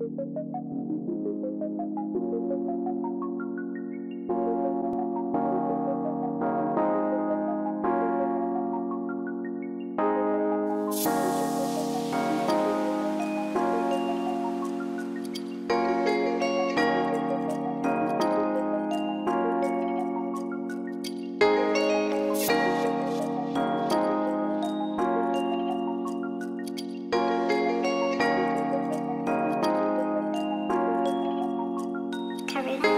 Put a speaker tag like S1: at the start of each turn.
S1: Thank you. Saturday.